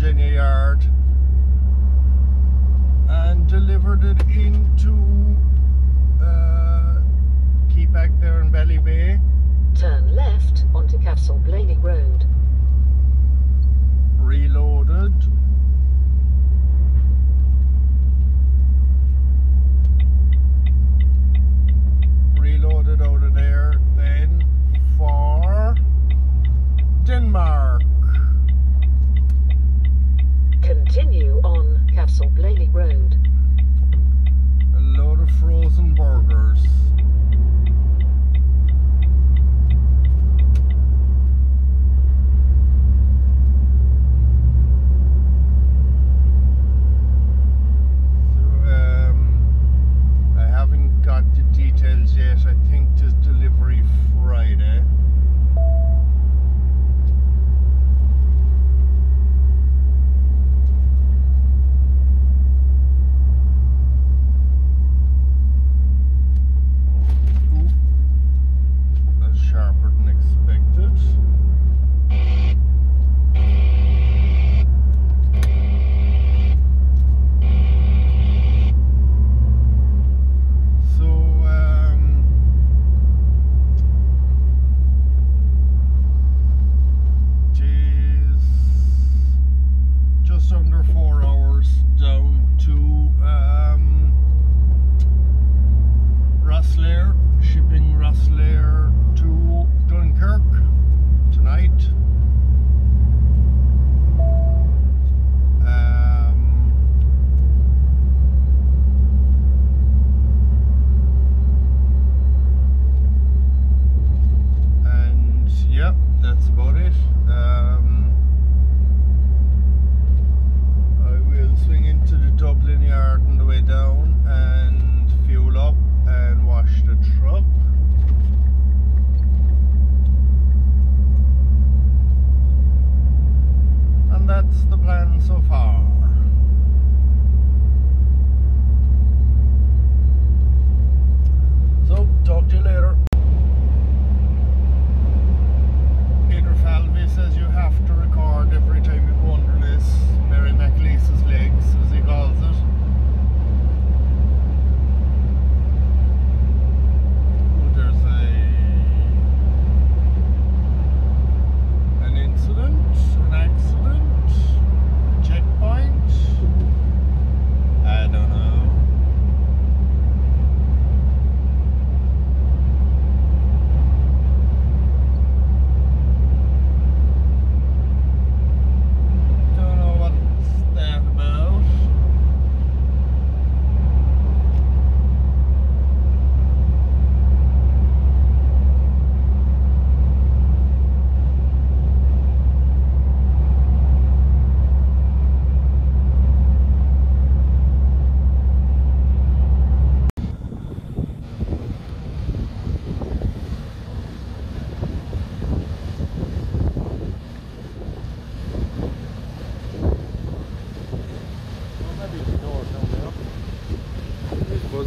Virginia Yard and delivered it into uh, Kepak there in Ballybay. Turn left onto Castleblayney Road.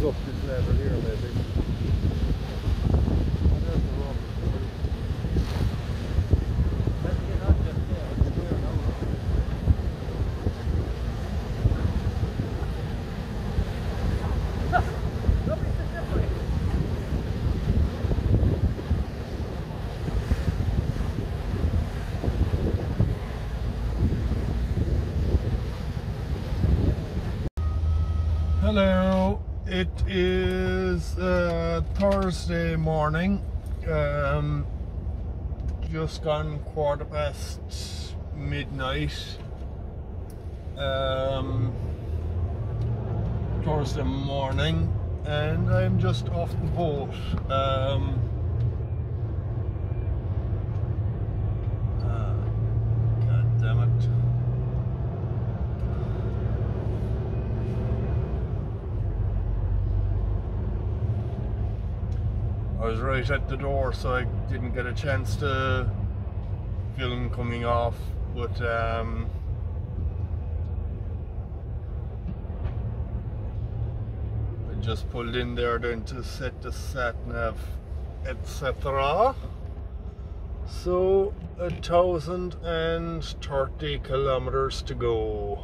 Up this level here, maybe. Oh, there's the road. Let's get on just there. It's clear now. Hello, it is uh, Thursday morning. Um, just gone quarter past midnight. Um, Thursday morning, and I'm just off the boat. Um, ah, God damn it. I was right at the door, so I didn't get a chance to film coming off. But um, I just pulled in there then to set the sat nav, etc. So a thousand and thirty kilometers to go.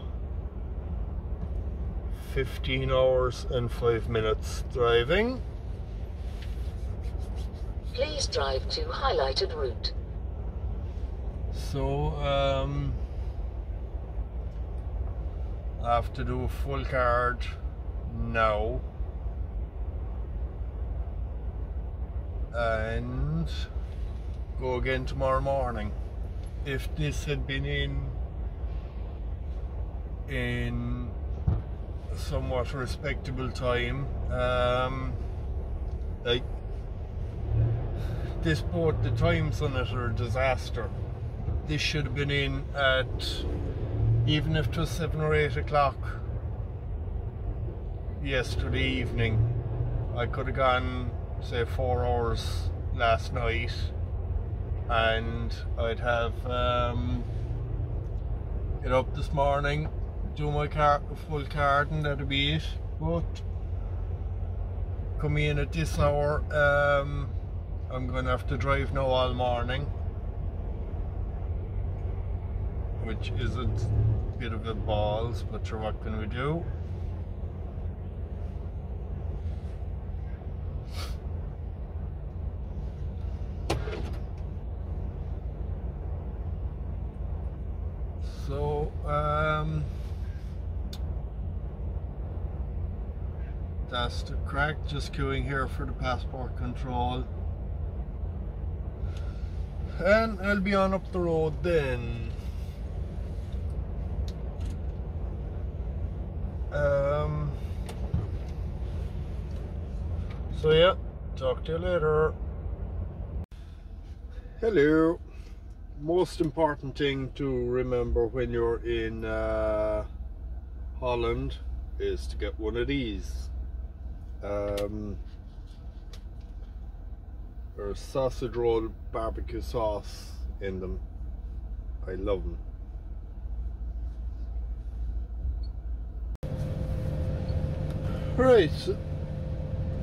15 hours and 5 minutes driving. Please drive to highlighted route. So, um, I have to do a full card now. And go again tomorrow morning. If this had been in in somewhat respectable time, um, like this boat, the times on it are a disaster. This should have been in at even if it was seven or eight o'clock yesterday evening. I could have gone say four hours last night and I'd have um, get up this morning, do my car full card and that'd be it. But coming in at this hour, um, I'm gonna have to drive now all morning. Which isn't a bit of a balls, but sure what can we do? So, um, that's the crack. Just queuing here for the passport control. And I'll be on up the road then. Um, so yeah, talk to you later. Hello most important thing to remember when you're in uh, Holland is to get one of these. Um, there's sausage roll barbecue sauce in them. I love them. Right,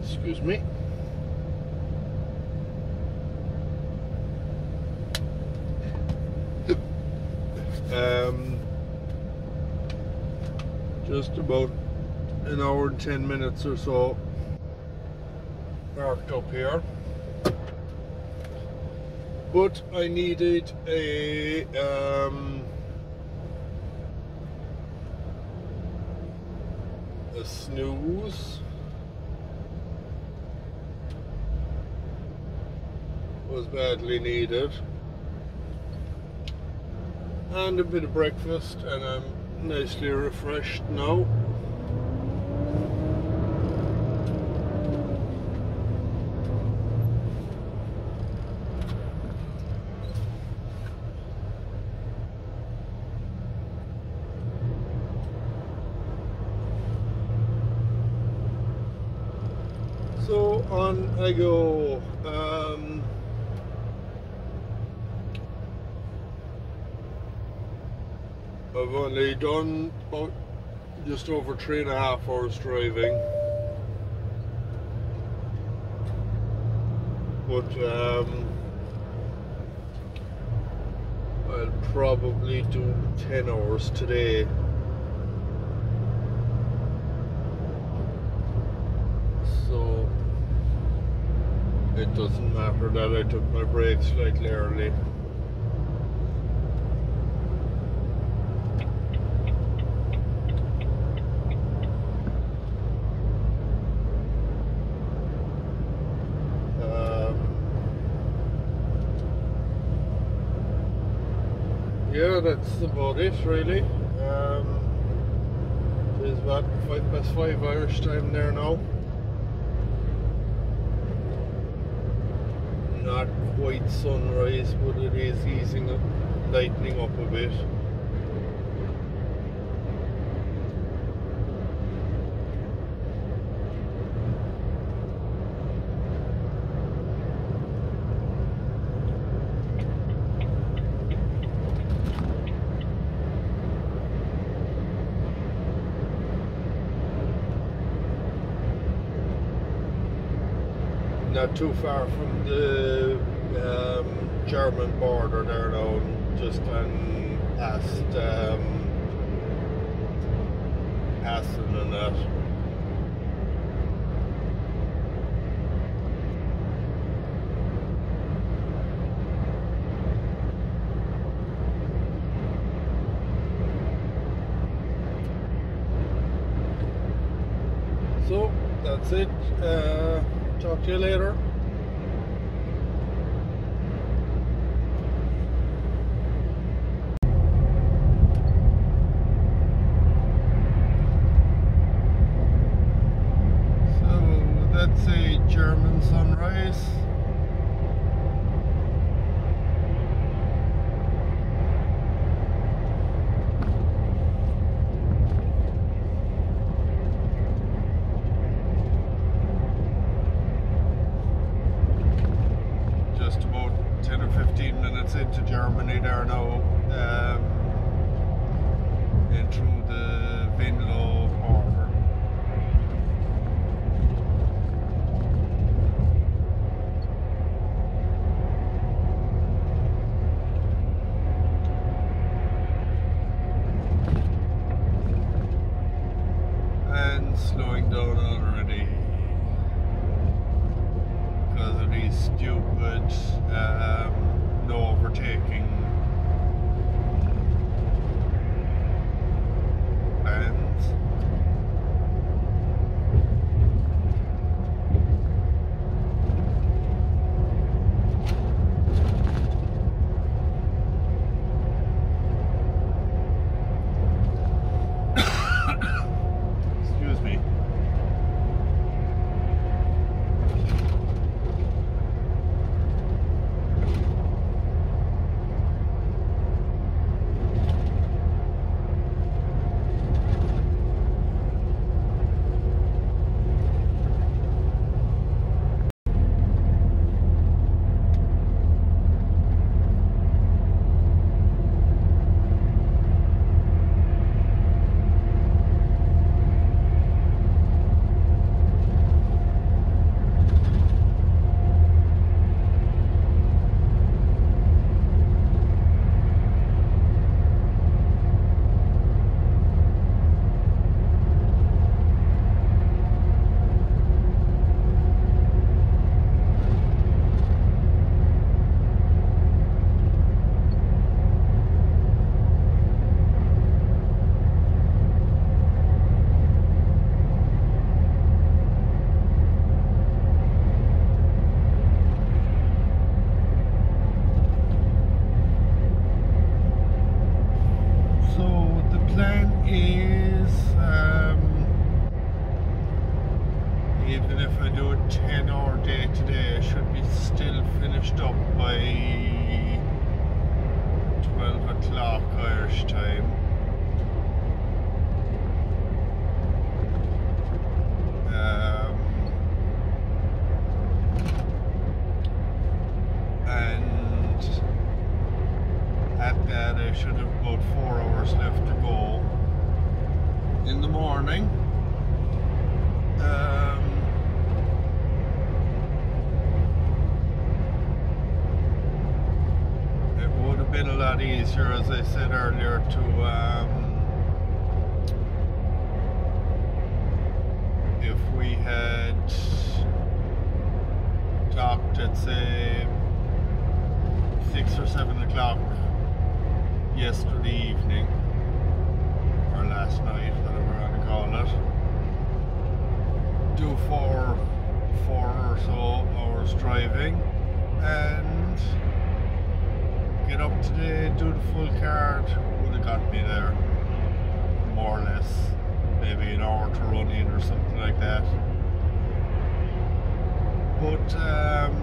excuse me. Um, just about an hour and 10 minutes or so parked up here. But I needed a um, a snooze. Was badly needed and a bit of breakfast and I'm nicely refreshed now. So on I go. Um, I've only done about just over three and a half hours driving. But um, I'll probably do 10 hours today. So it doesn't matter that I took my break slightly early. Yeah, that's about it really. Um, it's about five past five Irish time there now. Not quite sunrise, but it is easing, lightening up a bit. too far from the um, German border there now, just and asked um, Assen and that. as I said earlier, to um, that. But um,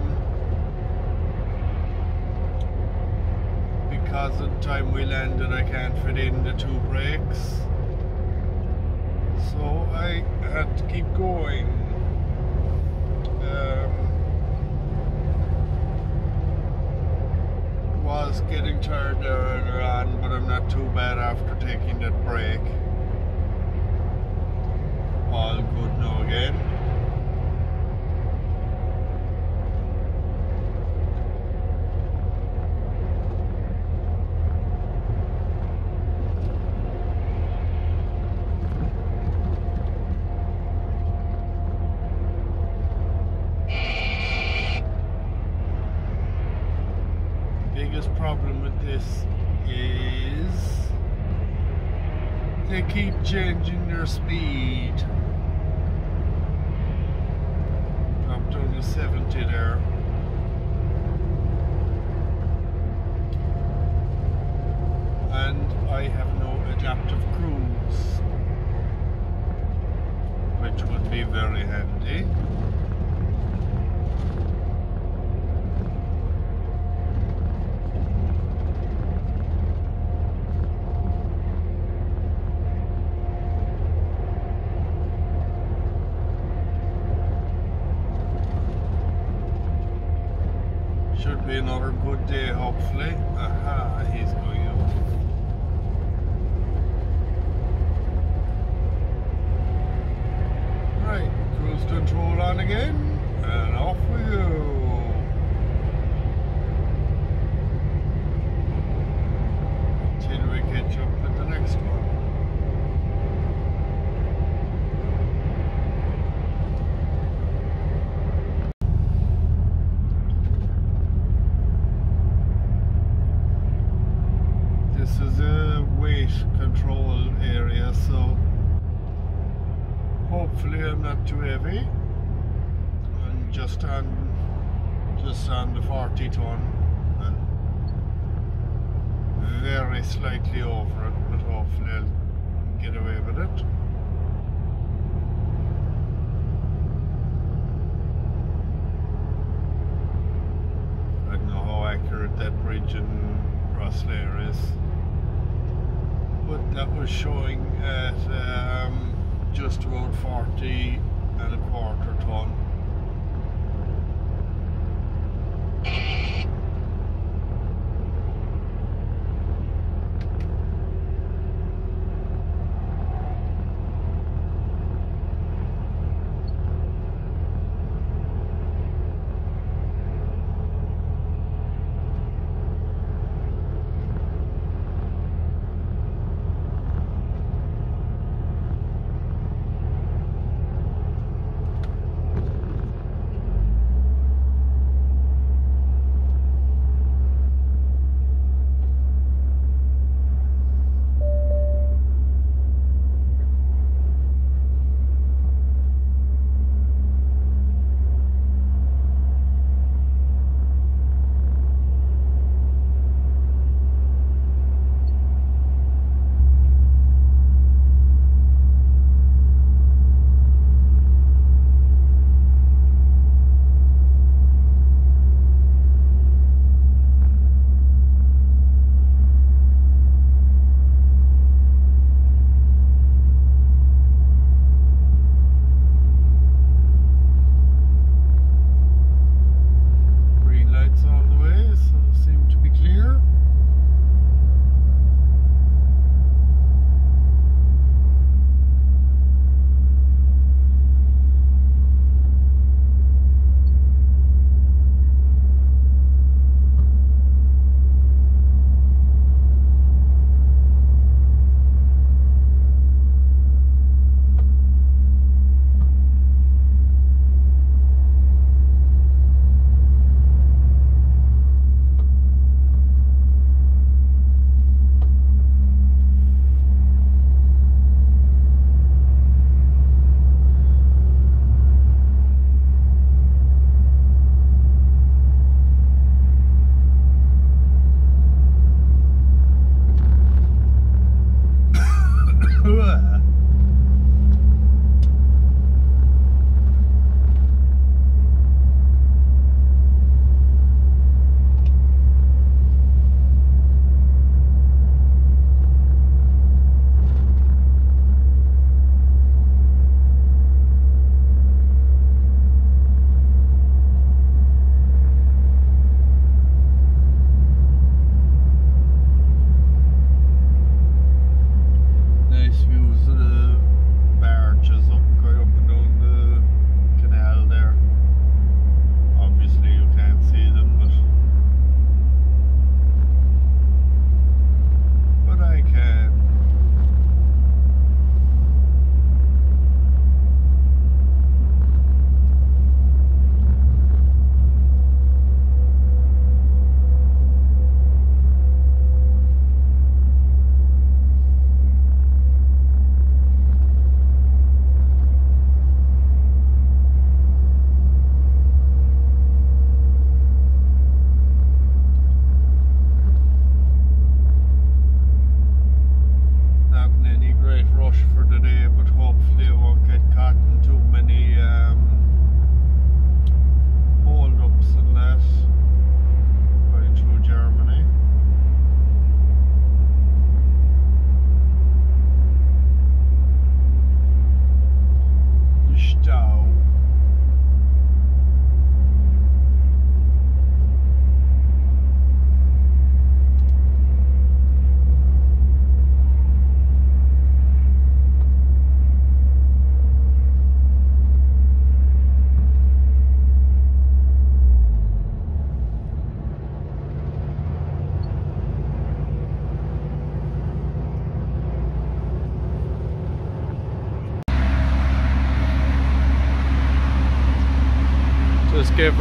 because of the time we landed, I can't fit in the two breaks. So I had to keep going. Um, was getting tired earlier on, but I'm not too bad after taking that break mal good now again.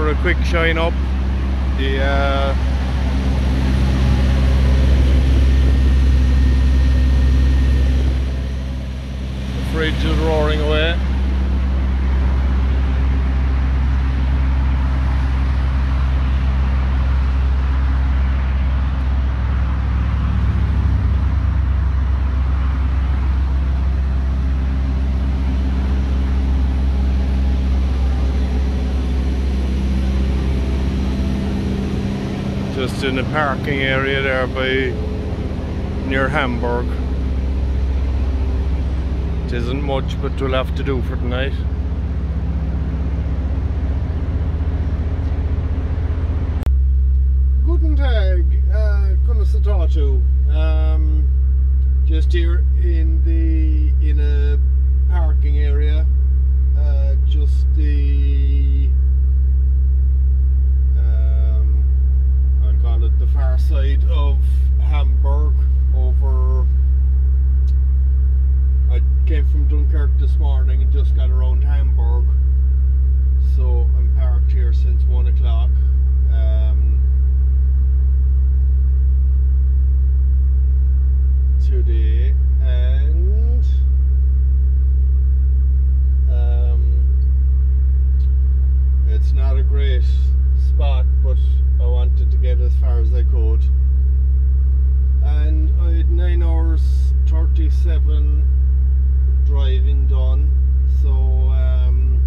Her a quick shine up. The uh, the fridge is roaring away. just in the parking area there by near Hamburg. It isn't much, but we'll have to do for tonight. Guten Tag, uh, kunna se. Um, just here in the in a parking area, uh, just the far side of Hamburg over I came from Dunkirk this morning and just got around Hamburg. So I'm parked here since one o'clock um, today and um, it's not a great spot, but I wanted to get as far as I could. And I had 9 hours 37 driving done, so um,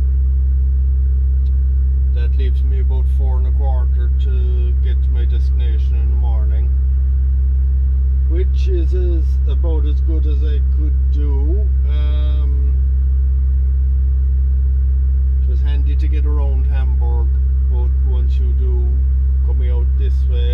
that leaves me about four and a quarter to get to my destination in the morning. Which is as, about as good as I could do. Um, it was handy to get around Hamburg, but once you do coming out this way,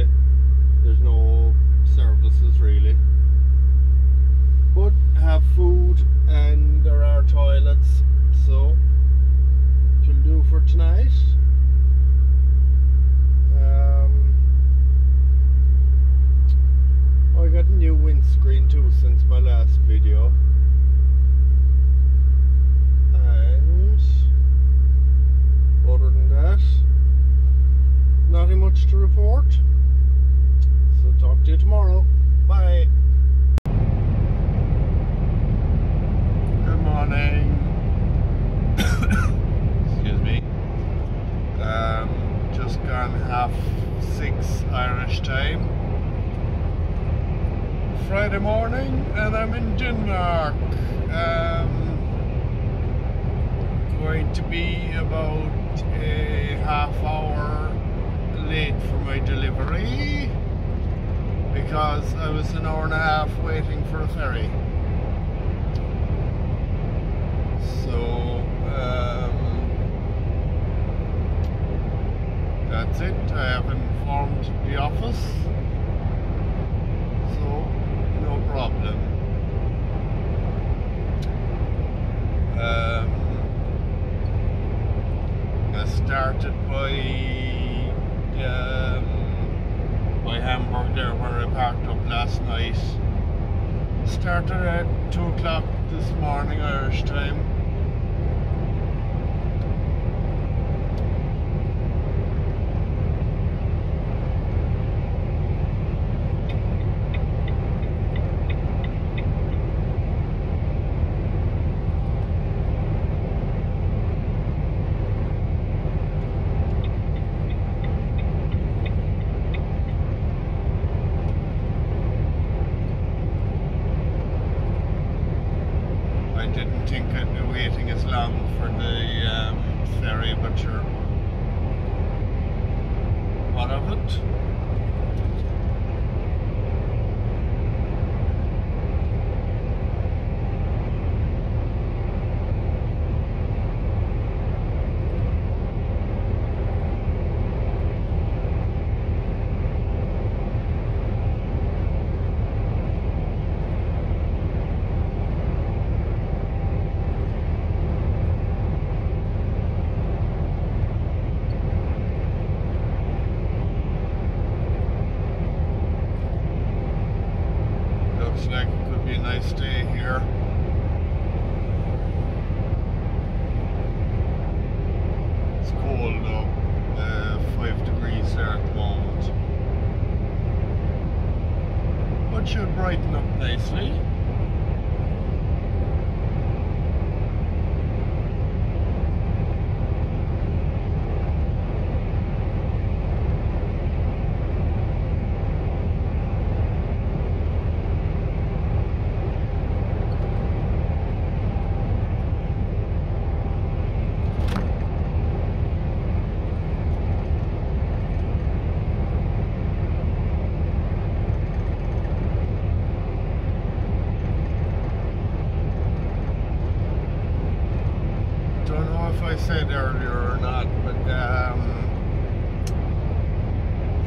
if I said earlier or not, but um,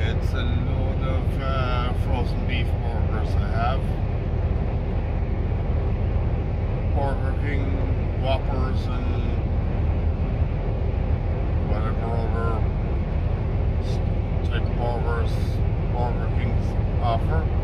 it's a load of uh, frozen beef burgers I have. Burger King Whoppers and whatever other type of burgers Burger King's offer.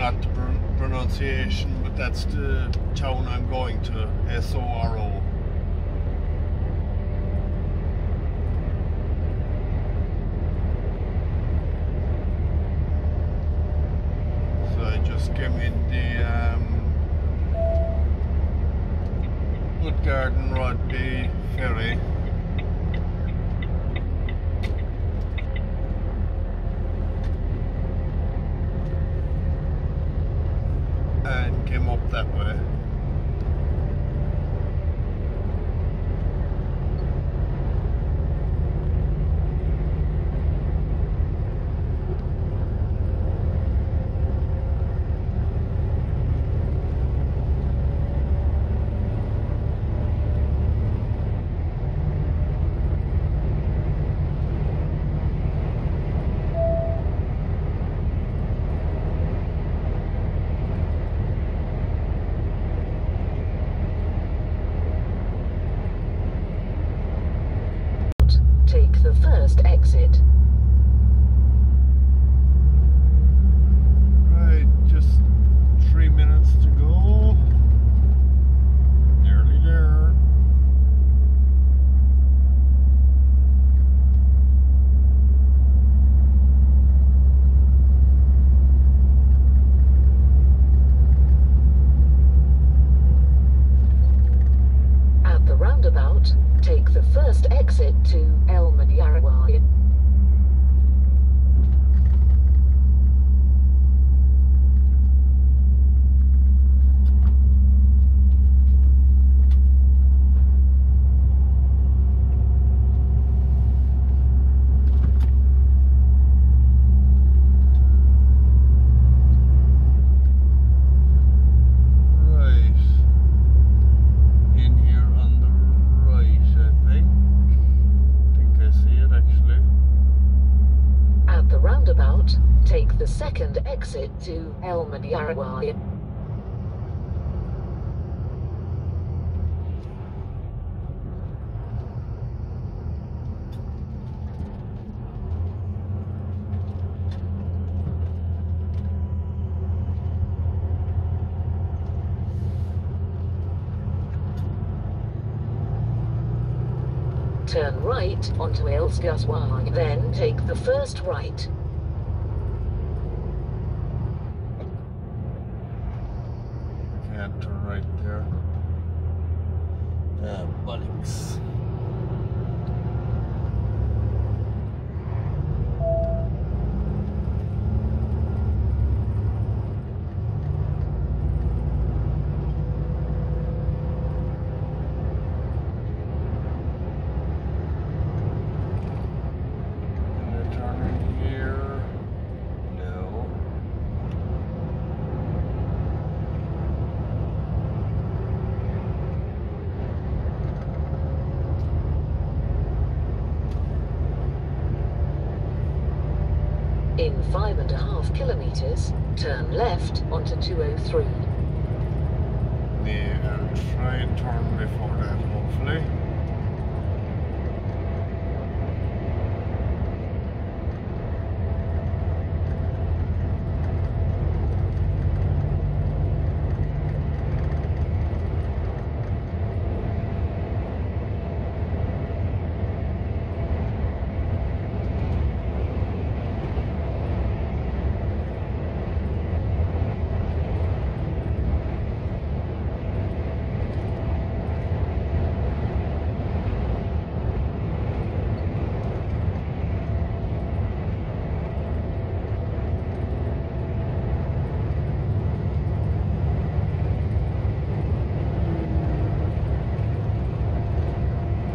not the pron pronunciation, but that's the town I'm going to, S-O-R-O. So I just came in the um, Puttgarden Rødby ferry. Exit to El Madyarawai. Turn right onto Elsgaswai, then take the first right. Can't turn right there. Ah, bollocks. Can I turn in here? No. In five and a half kilometers, turn left onto 203. Yeah, I'll try and turn before that, hopefully.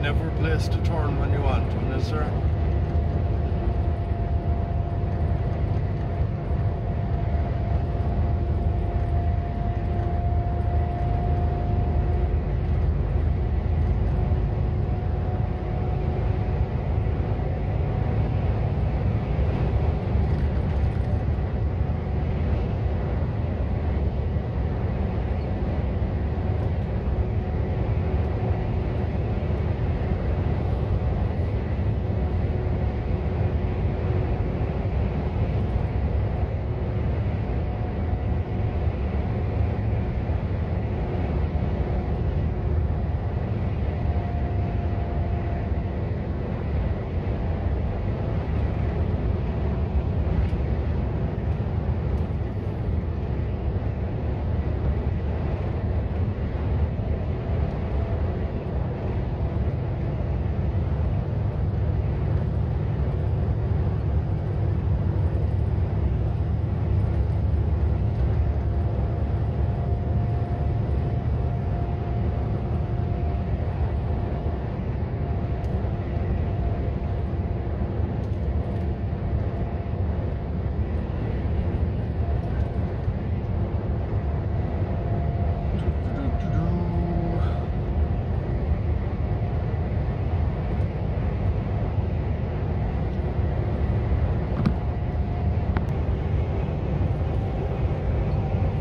Never a place to turn when you want one, is there?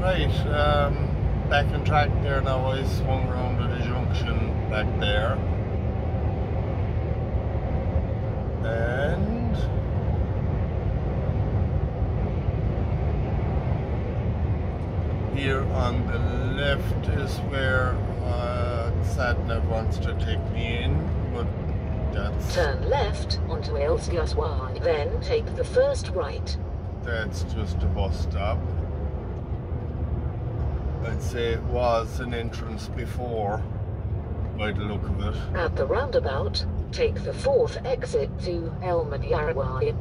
Right, um, back on track there now. I swung around at the junction back there. And here on the left is where uh, Satnav wants to take me in, but that's Turn left onto Elsgaswai, then take the first right. That's just a bus stop. I'd say it was an entrance before. by the look of it. At the roundabout, take the fourth exit to Elmad Yarawai.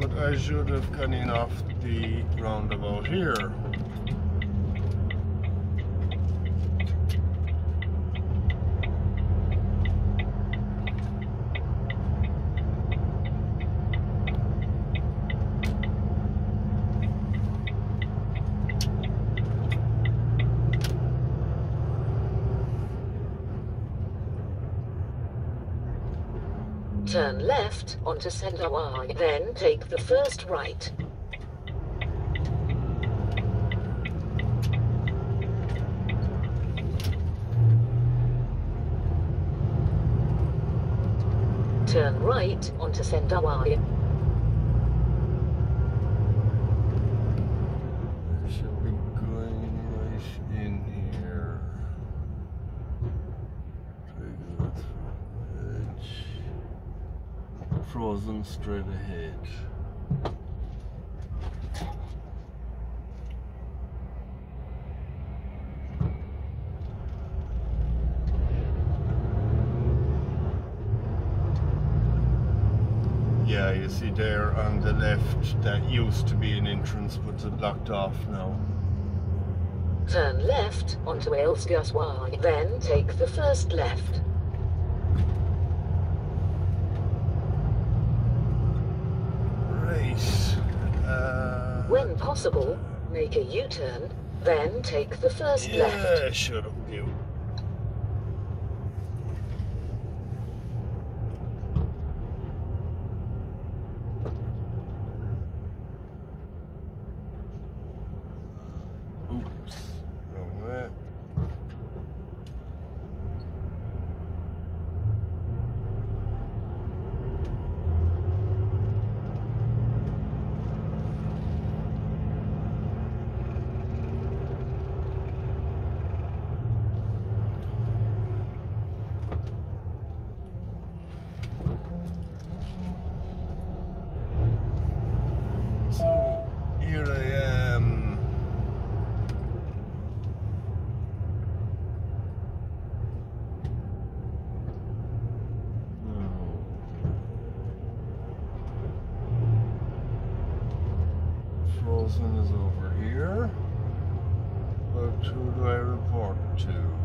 But I should have gone in off the roundabout here. Turn left onto Sendawai, then take the first right. Turn right onto Sendawai. I should be going right in here. Trigger through edge. Frozen straight ahead. Yeah, you see there on the left, that used to be an entrance, but it's blocked off now. Turn left onto Elsgaswai, then take the first left. Right. Uh, When possible, make a U-turn, then take the first left. yeah, shut up, you. Oops. Wrong way. So here I am. Frozen is over here. But who do I report to?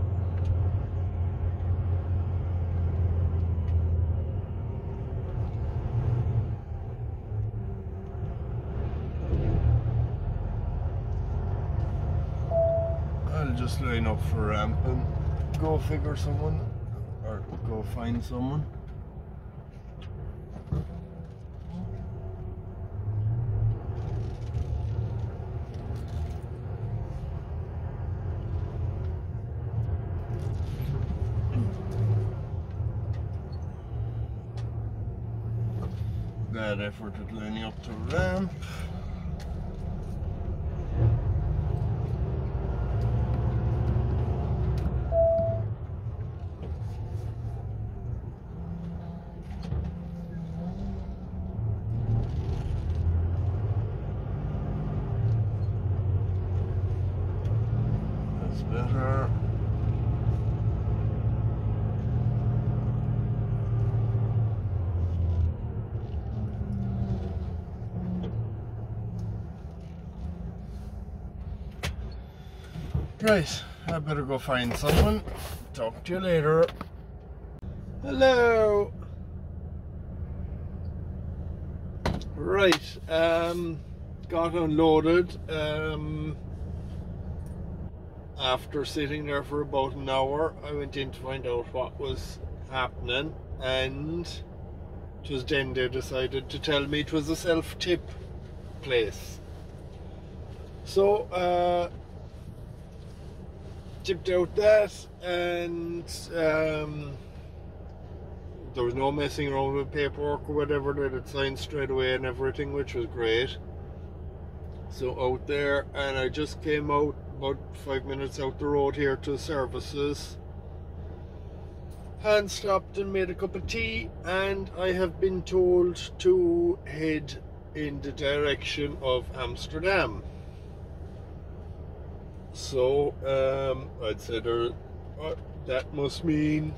I'll just line up for ramp and go figure someone or go find someone. That effort at lining up to ramp. That's better. Right, I better go find someone. Talk to you later. Hello. Right, um, got unloaded. Um, after sitting there for about an hour, I went in to find out what was happening, and it was then they decided to tell me it was a self tip place. So, uh, out that, and um, there was no messing around with paperwork or whatever. They had signed straight away and everything, which was great. So out there, and I just came out about five minutes out the road here to services. And stopped and made a cup of tea, and I have been told to head in the direction of Amsterdam. So um, I'd say there, uh, that must mean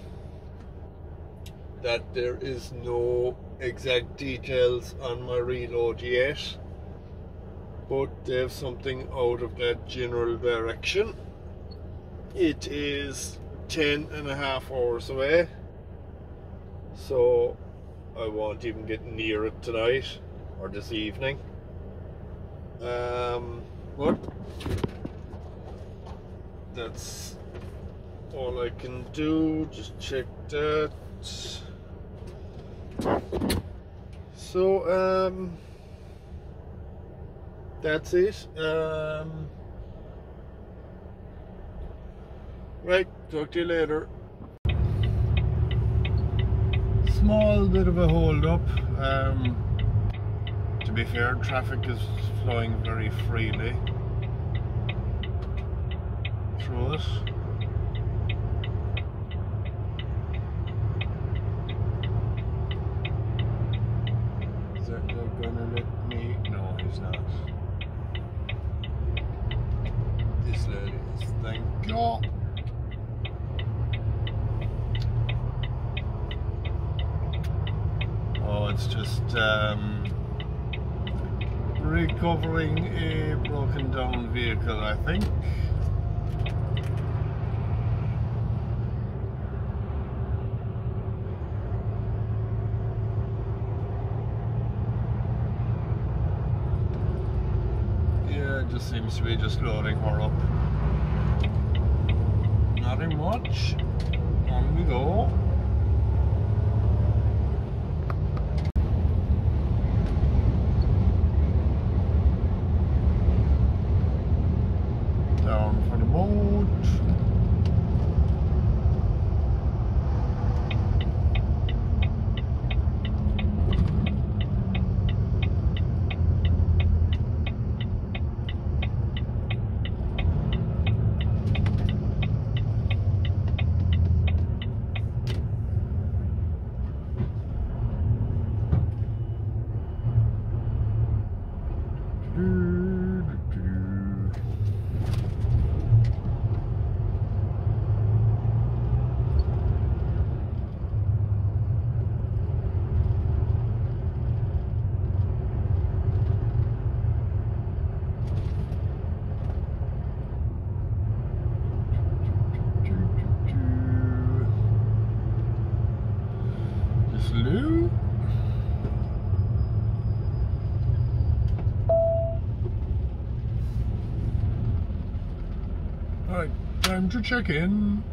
that there is no exact details on my reload yet, but have something out of that general direction. It is 10 and a half hours away, so I won't even get near it tonight or this evening. Um, but that's all I can do. Just check that. So, um, that's it. Um, right, talk to you later. Small bit of a hold up. Um, to be fair, traffic is flowing very freely Is that gonna let me? No, he's not. This lady is. Thank you. Oh, it's just um, recovering a broken down vehicle, I think. Yeah, be just loading her up. Nothing much. On we go. Down for the boat. Just Lou. Alright, in.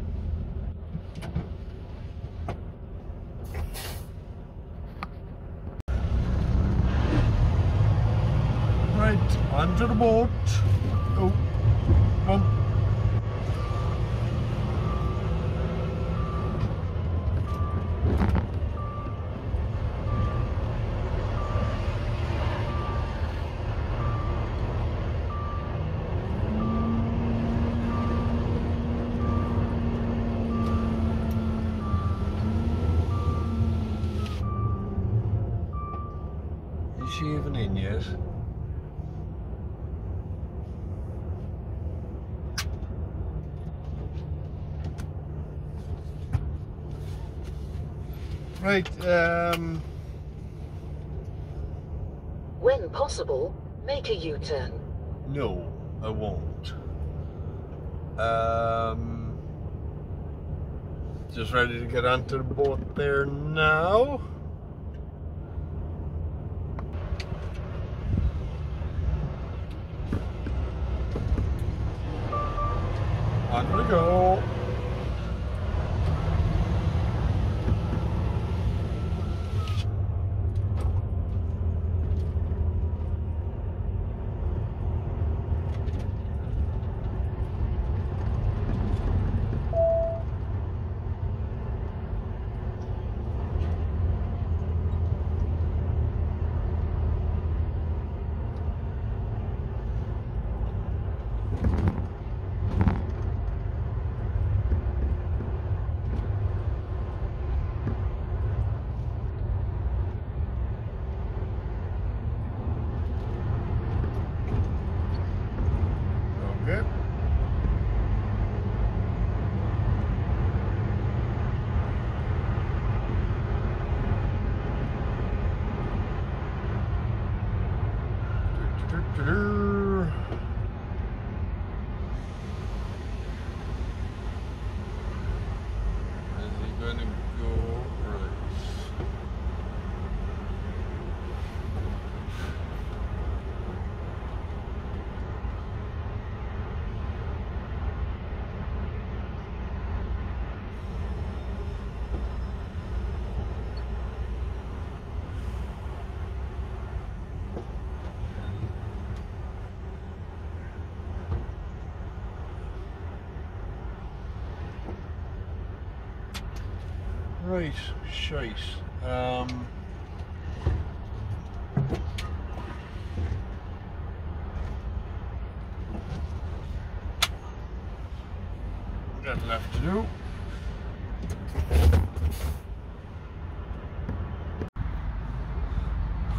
Right, onto the boat. Oh, bump. Is she even in yet? Right, um, When possible, make a U-turn. no, I won't. Um, just ready to get onto the boat there now. On we go. Okay. Right, shite. Um, got left to do.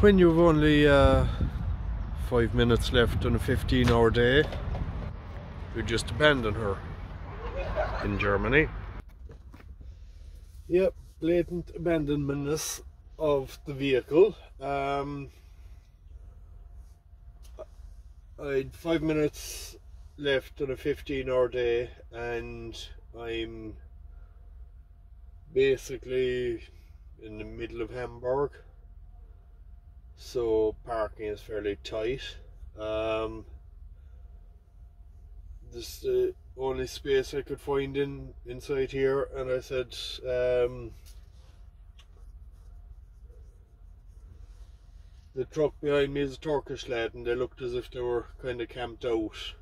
When you've only uh, five minutes left on a 15 hour day, you just abandon her in Germany. Yep, blatant abandonment of the vehicle. Um, I had five minutes left on a 15 hour day and I'm basically in the middle of Hamburg so parking is fairly tight um, this the only space I could find in inside here and I said um, the truck behind me is a Turkish lad and they looked as if they were kind of camped out.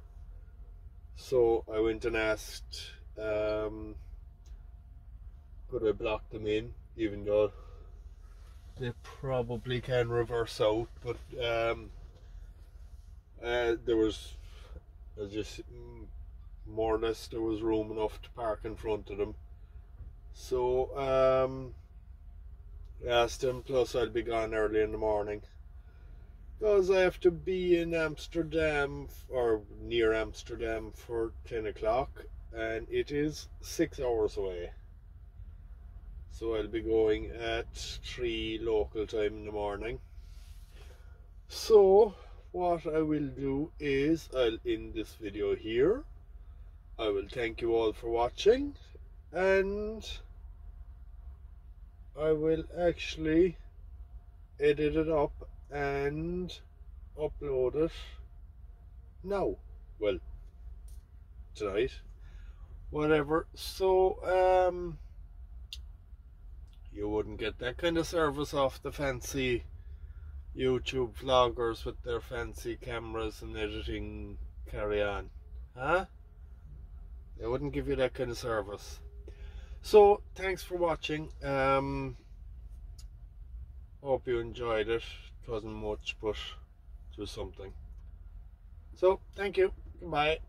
So I went and asked um, could I block them in even though they probably can reverse out but um, uh, there was uh, just mm, more or less there was room enough to park in front of them. So um, I asked him plus I'd be gone early in the morning because I have to be in Amsterdam or near Amsterdam for 10 o'clock and it is six hours away. So I'll be going at 3 local time in the morning. So what I will do is I'll end this video here. I will thank you all for watching and I will actually edit it up and upload it now well tonight. Whatever. So um you wouldn't get that kind of service off the fancy YouTube vloggers with their fancy cameras and editing carry on. Huh? They wouldn't give you that kind of service. So thanks for watching. Um hope you enjoyed it it wasn't much but it was something. So thank you. Goodbye